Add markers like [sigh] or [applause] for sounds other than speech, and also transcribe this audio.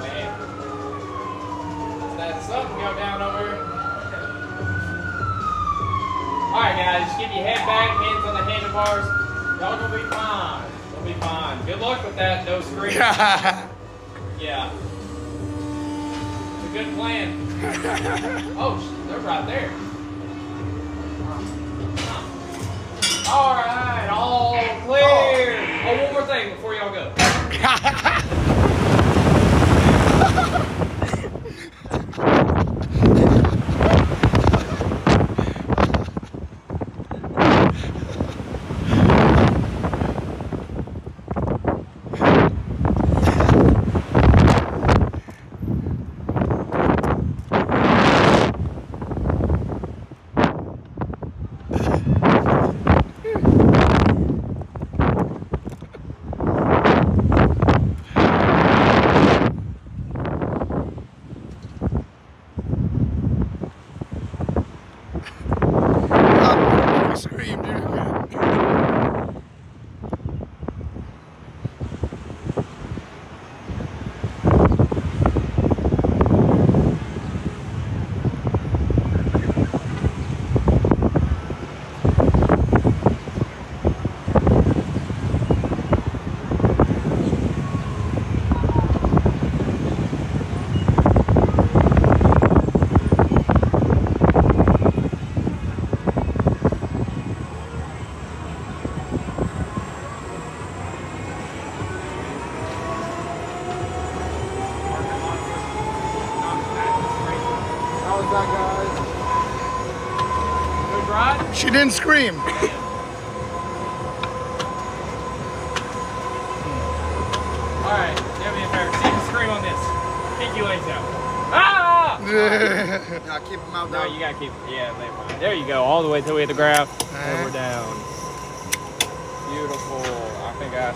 Man. Is something go down over? Alright guys, just your head back, hands on the handlebars. Y'all gonna be fine. You'll be fine. Good luck with that, no screaming. [laughs] Yeah. It's a good plan. [laughs] oh, they're right there. Before y'all go. [laughs] Scream, dude. How was that, guys? Good ride? She didn't scream. All right, do me a favor. See the scream on this. Kick your legs out. Ah! [laughs] Now keep them out No, there. you gotta keep. Yeah, lay fine. There you go. All the way till we hit the graph. Alright. Over down. Beautiful. I think I.